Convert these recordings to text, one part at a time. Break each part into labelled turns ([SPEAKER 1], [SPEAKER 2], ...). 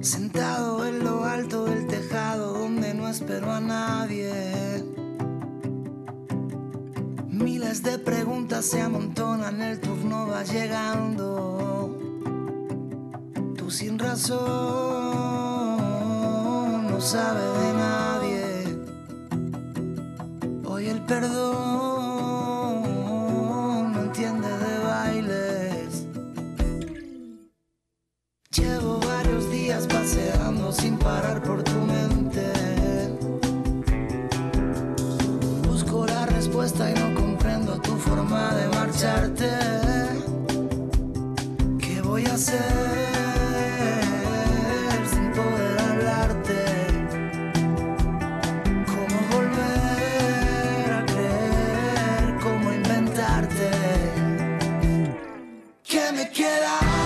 [SPEAKER 1] Sentado en lo alto del tejado donde no espero a nadie. Miles de preguntas se amontonan, el turno va llegando. Tú sin razón sabe de nadie. Hoy el perdón no entiende de bailes. Llevo varios días paseando sin parar por tu mente. Busco la respuesta y no comprendo tu forma de marcharte. ¿Qué voy a hacer ¿Qué me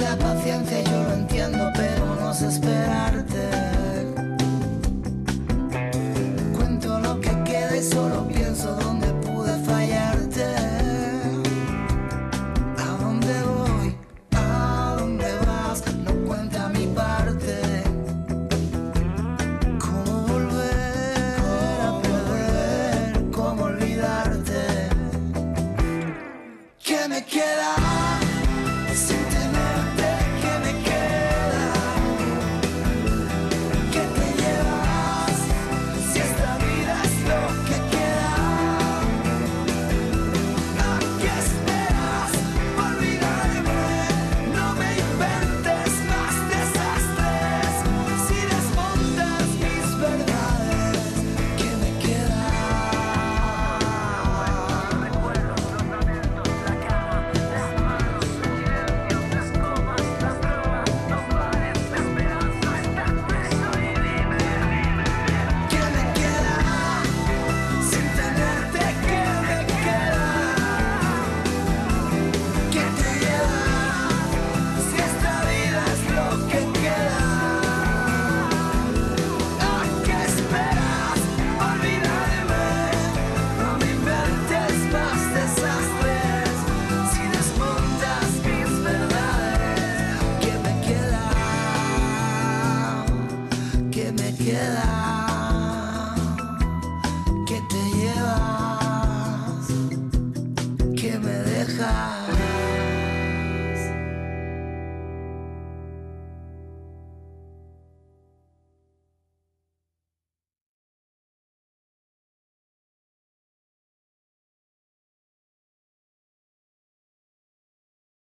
[SPEAKER 1] la paciencia, yo lo entiendo, pero no sé esperarte. Cuento lo que queda y solo pienso dónde pude fallarte. ¿A dónde voy? ¿A dónde vas? No cuenta mi parte. ¿Cómo volver a perder? ¿Cómo olvidarte? ¿Qué me queda?